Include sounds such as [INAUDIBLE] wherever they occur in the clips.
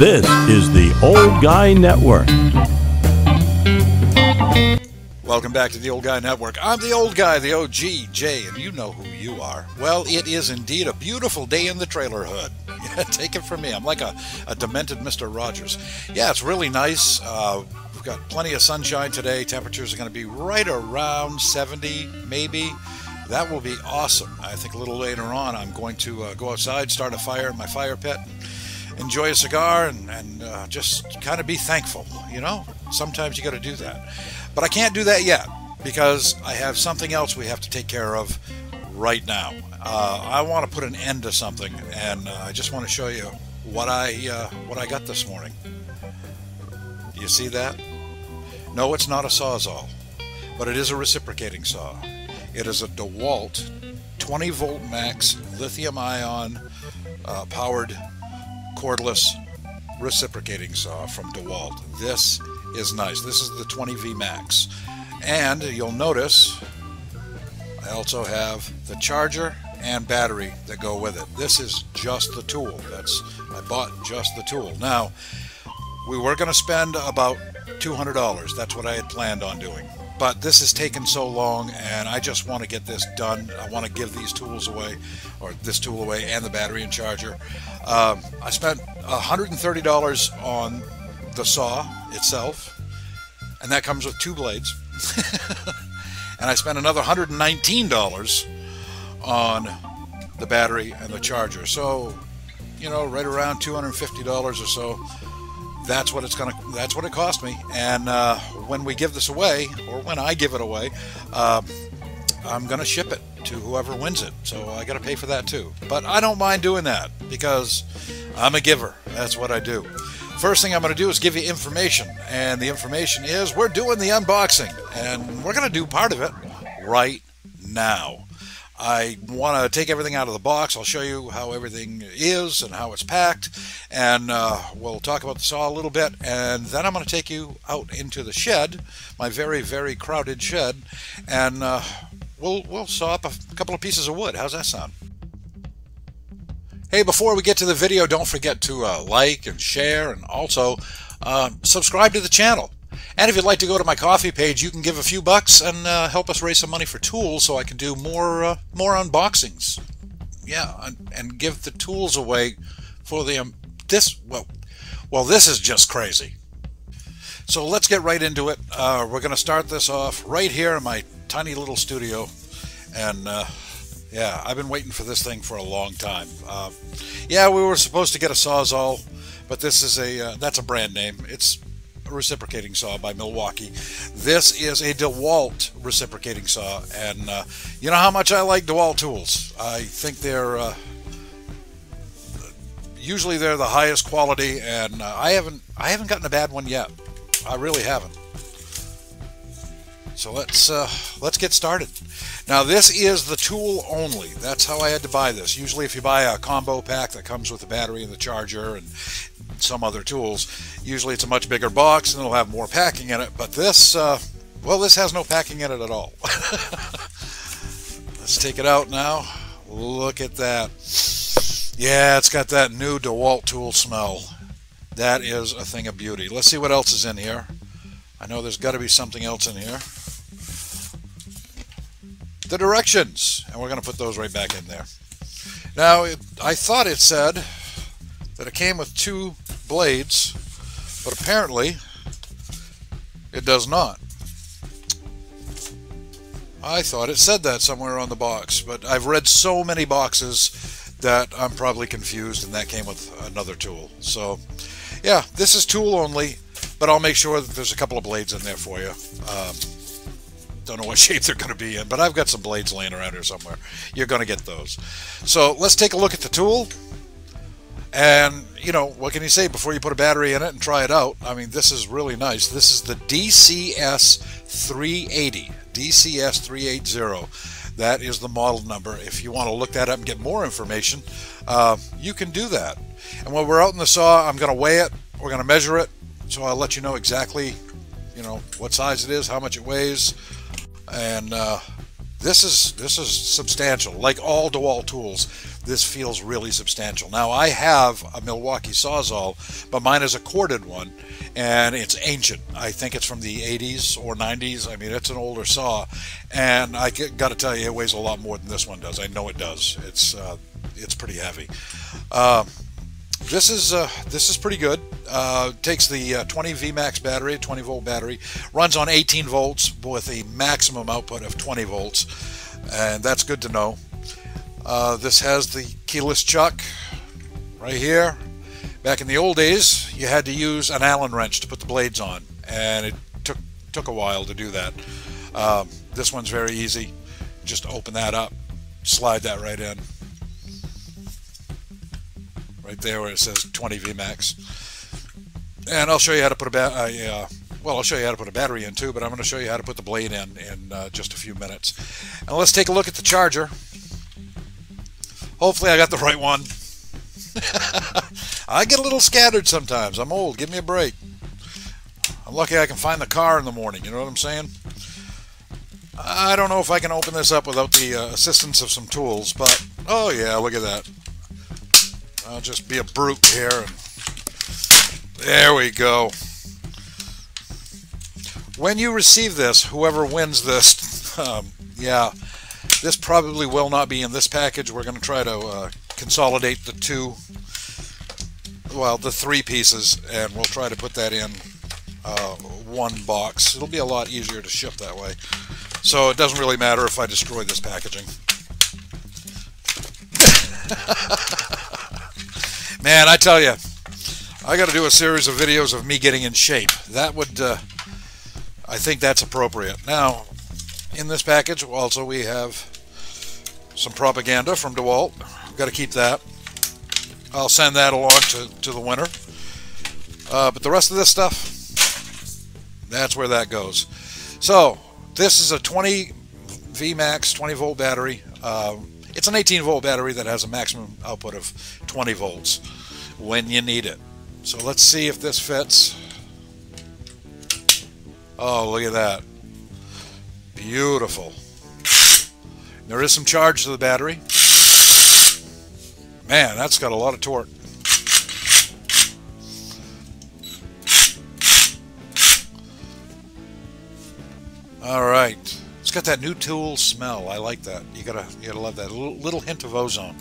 This is the Old Guy Network. Welcome back to the Old Guy Network. I'm the old guy, the OG, Jay, and you know who you are. Well, it is indeed a beautiful day in the trailer hood. [LAUGHS] Take it from me. I'm like a, a demented Mr. Rogers. Yeah, it's really nice. Uh, we've got plenty of sunshine today. Temperatures are going to be right around 70, maybe. That will be awesome. I think a little later on, I'm going to uh, go outside, start a fire in my fire pit, and enjoy a cigar, and, and uh, just kind of be thankful. You know, sometimes you got to do that. But I can't do that yet because I have something else we have to take care of right now. Uh, I want to put an end to something, and uh, I just want to show you what I uh, what I got this morning. Do you see that? No, it's not a sawzall, but it is a reciprocating saw. It is a DeWalt 20 volt max lithium ion uh, powered cordless reciprocating saw from DeWalt. This is nice. This is the 20V Max. And you'll notice I also have the charger and battery that go with it. This is just the tool. That's I bought just the tool. Now, we were going to spend about $200. That's what I had planned on doing. But this has taken so long, and I just want to get this done. I want to give these tools away, or this tool away, and the battery and charger. Um, I spent $130 on the saw itself, and that comes with two blades. [LAUGHS] and I spent another $119 on the battery and the charger. So, you know, right around $250 or so. That's what it's gonna. That's what it cost me. And uh, when we give this away, or when I give it away, uh, I'm gonna ship it to whoever wins it. So I got to pay for that too. But I don't mind doing that because I'm a giver. That's what I do. First thing I'm going to do is give you information, and the information is we're doing the unboxing, and we're going to do part of it right now. I want to take everything out of the box. I'll show you how everything is and how it's packed, and uh, we'll talk about the saw a little bit, and then I'm going to take you out into the shed, my very, very crowded shed, and uh, we'll we'll saw up a couple of pieces of wood. How's that sound? Hey, before we get to the video, don't forget to uh, like and share and also uh, subscribe to the channel. And if you'd like to go to my Ko-fi page, you can give a few bucks and uh, help us raise some money for tools so I can do more uh, more unboxings. Yeah, and, and, give the tools away for the um, this well, well this is just crazy. So let's get right into it. Uh, we're going to start this off right here in my tiny little studio, and uh, yeah, I've been waiting for this thing for a long time. Uh, yeah, we were supposed to get a Sawzall, but this is a uh, that's a brand name. It's reciprocating saw by Milwaukee. This is a DeWalt reciprocating saw, and uh, you know how much I like DeWalt tools. I think they're uh, usually they're the highest quality, and uh, I haven't I haven't gotten a bad one yet. I really haven't. So let's uh, let's get started. Now this is the tool only. That's how I had to buy this. Usually if you buy a combo pack that comes with the battery and the charger and some other tools, usually it's a much bigger box and it'll have more packing in it. But this, uh, well, this has no packing in it at all. [LAUGHS] let's take it out now. Look at that. Yeah, it's got that new DeWalt tool smell. That is a thing of beauty. Let's see what else is in here. I know there's got to be something else in here the directions, and we're going to put those right back in there. Now, it, I thought it said that it came with two blades, but apparently it does not. I thought it said that somewhere on the box, but I've read so many boxes that I'm probably confused, and that came with another tool. So, yeah, this is tool only, but I'll make sure that there's a couple of blades in there for you. Um, don't know what [LAUGHS] shape they're going to be in, but I've got some blades laying around here somewhere. You're going to get those. So let's take a look at the tool. And, you know, what can you say before you put a battery in it and try it out? I mean, this is really nice. This is the DCS 380. DCS 380. That is the model number. If you want to look that up and get more information, uh, you can do that. And when we're out in the saw, I'm going to weigh it. We're going to measure it. So I'll let you know exactly, you know, what size it is, how much it weighs, and uh, this is this is substantial. Like all DeWalt tools, this feels really substantial. Now I have a Milwaukee Sawzall, but mine is a corded one, and it's ancient. I think it's from the 80s or 90s. I mean, it's an older saw, and I got to tell you, it weighs a lot more than this one does. I know it does. It's uh, it's pretty heavy. Uh, this is uh, this is pretty good. Uh, takes the uh, 20 VMAX battery, 20 volt battery, runs on 18 volts with a maximum output of 20 volts, and that's good to know. Uh, this has the keyless chuck right here. Back in the old days, you had to use an Allen wrench to put the blades on, and it took took a while to do that. Um, this one's very easy. Just open that up, slide that right in right there where it says 20 VMAX. And I'll show you how to put a uh, well, I'll show you how to put a battery in too, but I'm going to show you how to put the blade in in uh, just a few minutes. And let's take a look at the charger. Hopefully I got the right one. [LAUGHS] I get a little scattered sometimes. I'm old. Give me a break. I'm lucky I can find the car in the morning. You know what I'm saying? I don't know if I can open this up without the uh, assistance of some tools, but oh yeah, look at that. I'll just be a brute here. And there we go. When you receive this, whoever wins this, [LAUGHS] um, yeah, this probably will not be in this package. We're going to try to uh, consolidate the two, well, the three pieces, and we'll try to put that in uh, one box. It'll be a lot easier to ship that way. So it doesn't really matter if I destroy this packaging. [LAUGHS] Man, I tell you, I got to do a series of videos of me getting in shape. That would, uh, I think that's appropriate. Now, in this package, also we have some propaganda from DeWalt. Got to keep that. I'll send that along to, to the winner. Uh, but the rest of this stuff, that's where that goes. So, this is a 20 VMAX 20 volt battery. Uh, it's an 18 volt battery that has a maximum output of 20 volts when you need it. So let's see if this fits. Oh, look at that. Beautiful. There is some charge to the battery. Man, that's got a lot of torque. All right. It's got that new tool smell. I like that. You gotta, you gotta love that little, little hint of ozone.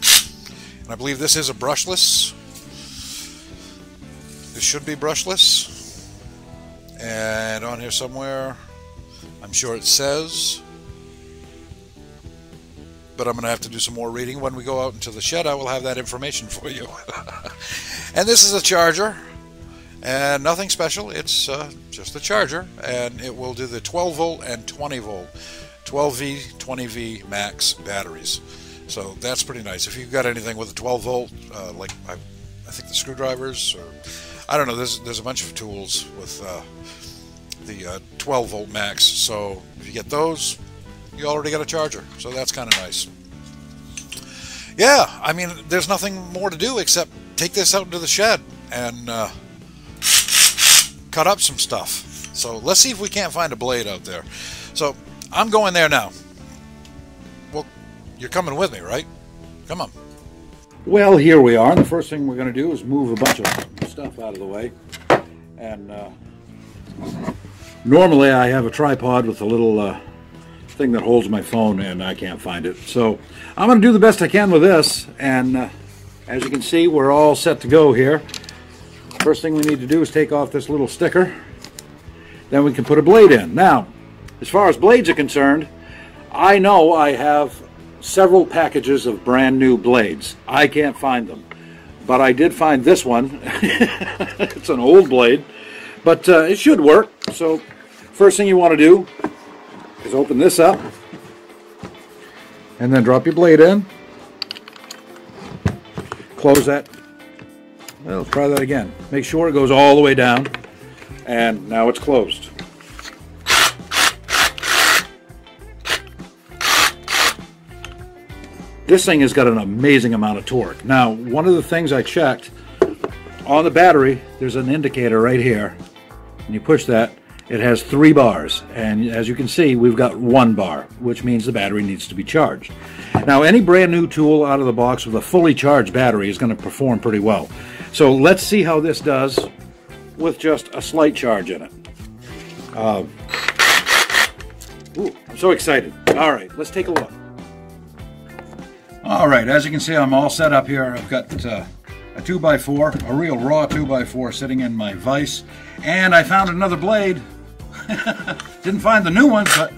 And I believe this is a brushless. This should be brushless. And on here somewhere, I'm sure it says. But I'm going to have to do some more reading. When we go out into the shed, I will have that information for you. [LAUGHS] and this is a charger. And nothing special. It's uh, just a charger. And it will do the 12 volt and 20 volt. 12V, 20V max batteries. So that's pretty nice. If you've got anything with a 12 volt, uh, like I, I, think the screwdrivers, or I don't know, there's there's a bunch of tools with uh, the uh, 12 volt max. So if you get those, you already got a charger. So that's kind of nice. Yeah, I mean, there's nothing more to do except take this out into the shed and uh, cut up some stuff. So let's see if we can't find a blade out there. So I'm going there now. Well, you're coming with me, right? Come on. Well, here we are. The first thing we're going to do is move a bunch of stuff out of the way. And uh, normally I have a tripod with a little uh, thing that holds my phone and I can't find it. So I'm going to do the best I can with this. And uh, as you can see, we're all set to go here. First thing we need to do is take off this little sticker. Then we can put a blade in. Now, as far as blades are concerned, I know I have several packages of brand new blades. I can't find them, but I did find this one. [LAUGHS] it's an old blade, but uh, it should work. So first thing you want to do is open this up and then drop your blade in. Close that. Well, try that again. Make sure it goes all the way down and now it's closed. This thing has got an amazing amount of torque. Now, one of the things I checked, on the battery, there's an indicator right here. And you push that, It has three bars, and as you can see, we've got one bar, which means the battery needs to be charged. Now, any brand new tool out of the box with a fully charged battery is going to perform pretty well. So let's see how this does with just a slight charge in it. Uh, ooh, I'm so excited. All right, let's take a look. All right, as you can see, I'm all set up here. I've got uh, a 2x4, a real raw 2x4 sitting in my vise, and I found another blade. [LAUGHS] Didn't find the new ones, but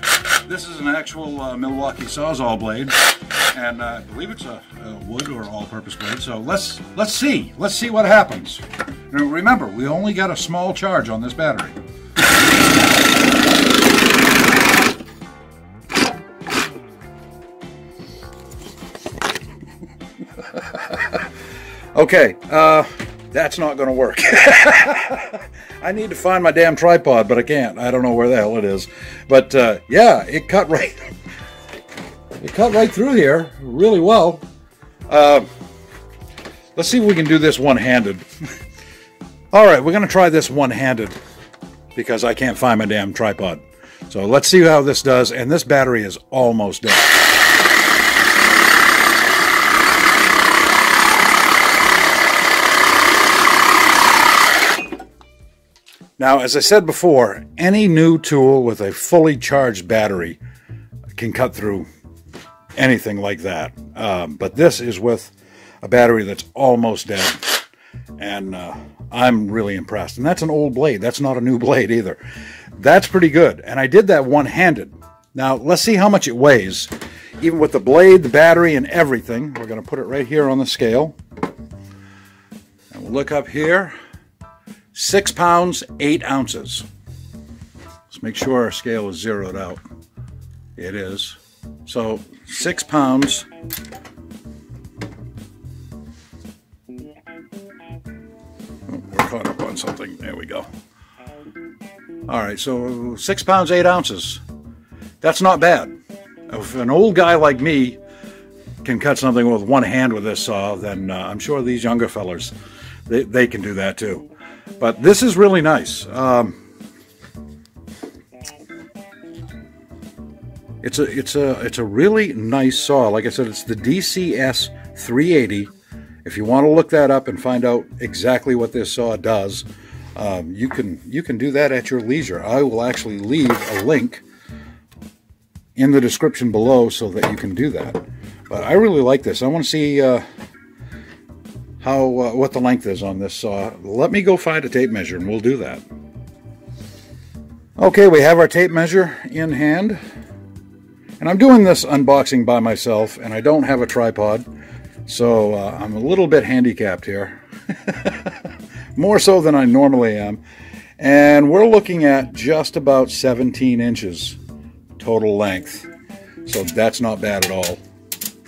this is an actual uh, Milwaukee Sawzall blade, and uh, I believe it's a, a wood or all-purpose blade. So let's let's see, let's see what happens. Now, remember, we only got a small charge on this battery. [LAUGHS] okay, uh, that's not going to work. [LAUGHS] I need to find my damn tripod, but I can't. I don't know where the hell it is. But uh, yeah, it cut right. It cut right through here really well. Uh, let's see if we can do this one-handed. [LAUGHS] All right, we're going to try this one-handed because I can't find my damn tripod. So let's see how this does. And this battery is almost dead. Now, as I said before, any new tool with a fully charged battery can cut through anything like that. Um, but this is with a battery that's almost dead. And uh, I'm really impressed. And that's an old blade. That's not a new [LAUGHS] blade either. That's pretty good. And I did that one-handed. Now, let's see how much it weighs. Even with the blade, the battery, and everything. We're going to put it right here on the scale. And we'll look up here. Six pounds, eight ounces. Let's make sure our scale is zeroed out. It is. So six pounds. Oh, we're caught up on something. There we go. All right, so six pounds, eight ounces. That's not bad. If an old guy like me can cut something with one hand with this saw, then uh, I'm sure these younger fellers, they, they can do that too. But this is really nice. Um, it's a it's a it's a really nice saw. Like I said, it's the DCS 380. If you want to look that up and find out exactly what this saw does, um, you can you can do that at your leisure. I will actually leave a link in the description below so that you can do that. But I really like this. I want to see uh, how uh, what the length is on this saw. Let me go find a tape measure and we'll do that. Okay, we have our tape measure in hand. And I'm doing this unboxing by myself and I don't have a tripod. So uh, I'm a little bit handicapped here. [LAUGHS] More so than I normally am. And we're looking at just about 17 inches total length. So that's not bad at all.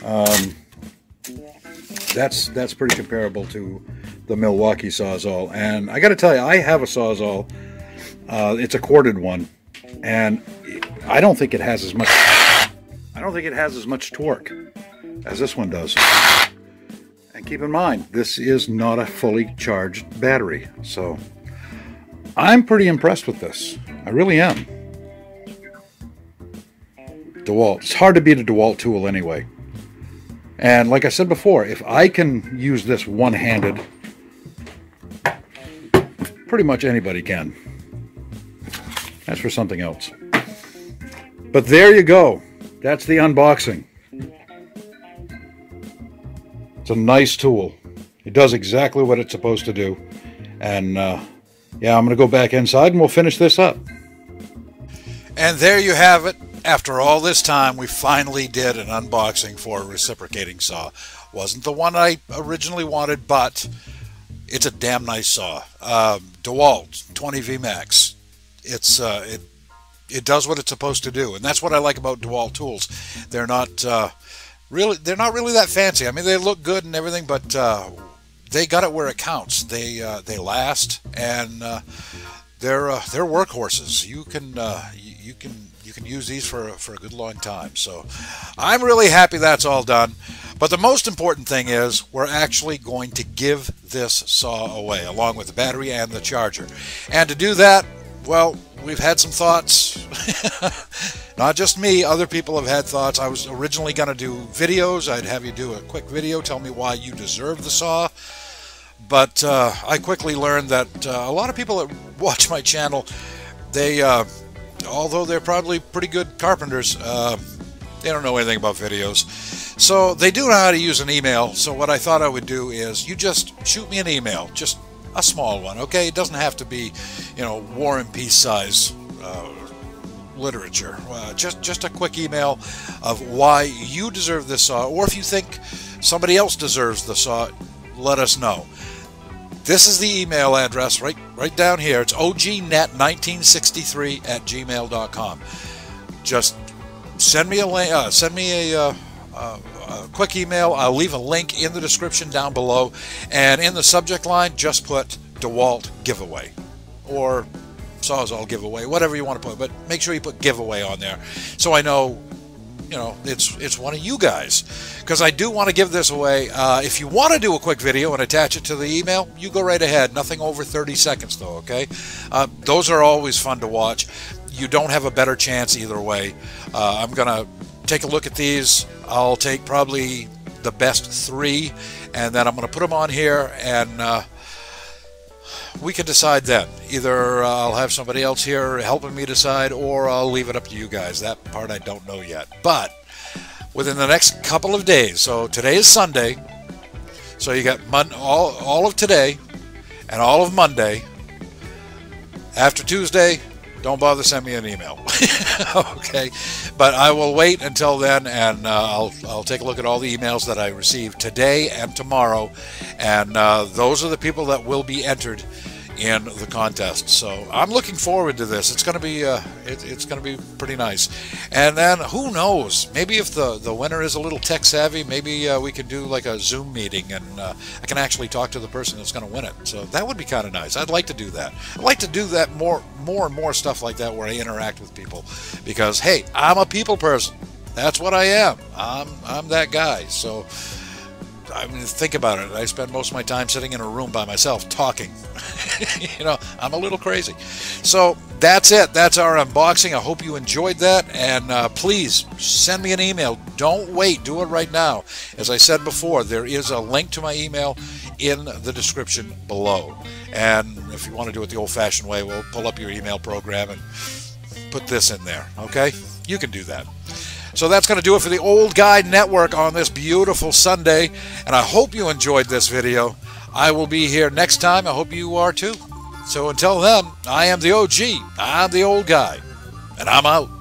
Um, that's that's pretty comparable to the Milwaukee Sawzall. And I got to tell you, I have a Sawzall. Uh, it's a corded one, and I don't think it has as much. I don't think it has as much torque as this one does. And keep in mind, this is not a fully charged battery, so I'm pretty impressed with this. I really am. DeWalt. It's hard to beat a DeWalt tool anyway. And like I said before, if I can use this one-handed, pretty much anybody can. That's for something else. But there you go. That's the unboxing. It's a nice tool. It does exactly what it's supposed to do. And uh, yeah, I'm going to go back inside and we'll finish this up. And there you have it. After all this time, we finally did an unboxing for a reciprocating saw. Wasn't the one I originally wanted, but it's a damn nice saw. Um, DeWalt 20 VMAX. It's uh, it it does what it's supposed to do, and that's what I like about DeWalt tools. They're not uh, really they're not really that fancy. I mean, they look good and everything, but uh, they got it where it counts. They uh, they last, and uh, they're uh, they're workhorses. You can uh, you, can you can use these for for a good long time. So I'm really happy that's all done. But the most important thing is we're actually going to give this saw away along with the battery and the charger. And to do that, well, we've had some thoughts. [LAUGHS] Not just me, other people have had thoughts. I was originally going to do videos. I'd have you do a quick video, tell me why you deserve the saw. But uh, I quickly learned that uh, a lot of people that [LAUGHS] watch my channel, they, uh, although they're probably pretty good carpenters, uh, they don't know anything about videos. So they do know how to use an email. So what I thought I would do is you just shoot me an email, just a small one, okay? It doesn't have to be, you know, War and Peace size uh, literature. Uh, just just a quick email of why you deserve this saw, or if you think somebody else deserves the saw, let us know. This is the email address right right down here. It's ognet1963 at gmail.com. Just send me a. Uh, send me a. A quick email. I'll leave a link in the description down below. And in the subject line, just put DeWalt giveaway or Sawzall giveaway, whatever you want to put. But make sure you put giveaway on there so I know. You know, it's it's one of you guys because I do want to give this away. Uh, if you want to do a quick video and attach it to the email, you go right ahead. Nothing over 30 seconds though. Okay, uh, those are always fun to watch. You don't have a better chance either way. Uh, I'm gonna take a look at these. I'll take probably the best three, and then I'm going to put them on here, and uh, we can decide then. Either uh, I'll have somebody else here helping me decide, or I'll leave it up to you guys. That part I don't know yet. But within the next couple of days, so today is Sunday, so you got Mon- all, all of today and all of Monday. After Tuesday, don't bother send me an email. [LAUGHS] okay, but I will wait until then, and uh, I'll I'll take a look at all the emails that I received today and tomorrow, and uh, those are the people that will be entered in the contest. So I'm looking forward to this. It's going to be uh, it, it's going to be pretty nice. And then who knows? Maybe if the the winner is a little tech savvy, maybe uh, we can do like a Zoom meeting, and uh, I can actually talk to the person that's going to win it. So that would be kind of nice. I'd like to do that. I'd like to do that more more and more stuff like that where I interact with people because hey, I'm a people person. That's what I am. I'm I'm that guy. So. I mean, think about it. I spend most of my time sitting in a room by myself talking. [LAUGHS] you know, I'm a little crazy. So that's it. That's our unboxing. I hope you enjoyed that. And uh, please send me an email. Don't wait. Do it right now. As I said before, there is a link to my email in the description below. And if you want to do it the old fashioned way, we'll pull up your email program and put this in there. Okay? You can do that. So that's going to do it for the Old Guy Network on this beautiful Sunday. And I hope you enjoyed this video. I will be here next time. I hope you are too. So until then, I am the OG. I'm the old guy. And I'm out.